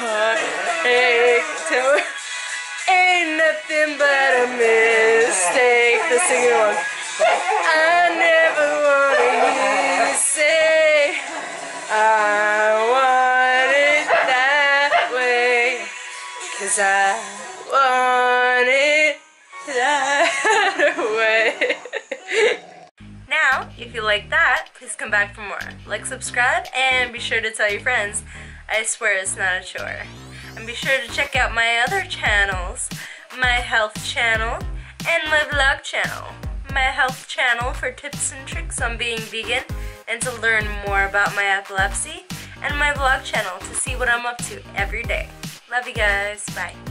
heartache. Tell ain't nothing but a mistake. The singing one. I never wanted you to say I want it that way. Cause I want it that way. now, if you like that, please come back for more. Like, subscribe, and be sure to tell your friends. I swear it's not a chore. And be sure to check out my other channels, my health channel and my vlog channel. My health channel for tips and tricks on being vegan and to learn more about my epilepsy, and my vlog channel to see what I'm up to every day. Love you guys. Bye.